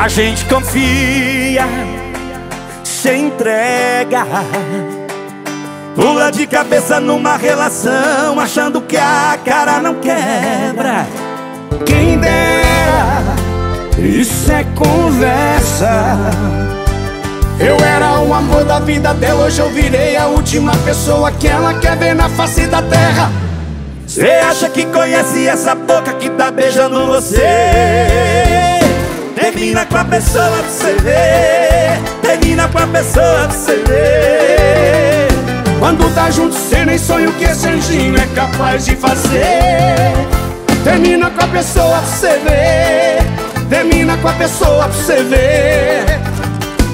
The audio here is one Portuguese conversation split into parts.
A gente confia, se entrega. Pula de cabeça numa relação, achando que a cara não quebra. Quem dera, isso é conversa. Eu era o amor da vida dela, hoje eu virei a última pessoa que ela quer ver na face da terra. Cê acha que conhece essa boca que tá beijando você? Termina com a pessoa pra você ver. Termina com a pessoa pra você ver. Quando tá junto, cê nem sonha o que esse anjinho é capaz de fazer. Termina com a pessoa pra você ver. Termina com a pessoa pra você ver.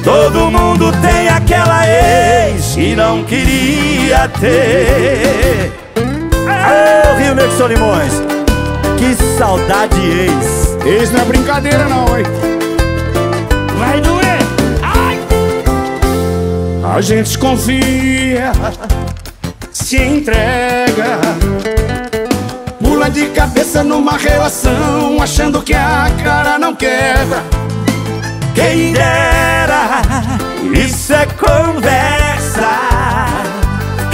Todo mundo tem aquela ex que não queria ter. Ô Rio Negro Solimões, que saudade ex. Ex não é brincadeira não, hein? Vai doer. Ai! A gente confia, se entrega. Pula de cabeça numa relação, achando que a cara não quebra. Quem dera, isso é conversa.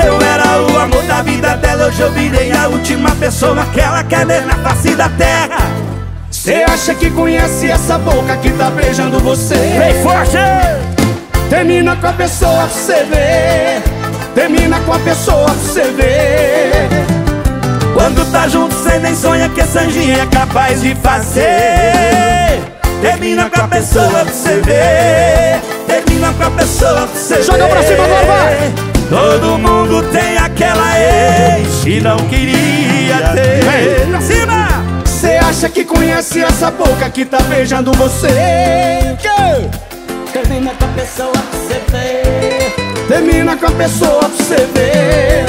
Eu era o amor da vida dela, hoje eu virei a última pessoa que ela quer ver na face da terra. Cê acha que conhece essa boca que tá beijando você? Vem forte! Termina com a pessoa pra você ver. Termina com a pessoa pra você ver. Quando tá junto, cê nem sonha que essa anjinha é capaz de fazer. Termina com a pessoa pra você ver. Termina com a pessoa pra você ver. Joga pra cima agora, vai! Todo mundo tem aquela ex que não queria acha que conhece essa boca que tá beijando você? Termina com a pessoa pra você ver. Termina com a pessoa pra você ver.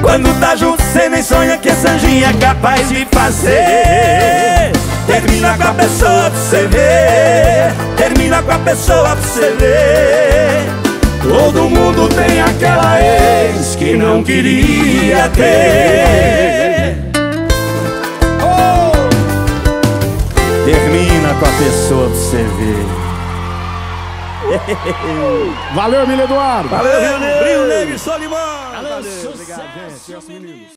Quando tá junto, cê nem sonha que essa anjinha é capaz de fazer. Termina com a pessoa pra você ver. Termina com a pessoa pra você ver. Todo mundo tem aquela ex que não queria ter. Com a pessoa pra você ver. Valeu, Emílio Eduardo! Valeu, Rio Negro! Rio Negro e Solimão! Valeu, Valeu, obrigado, gente. E os menino. meninos.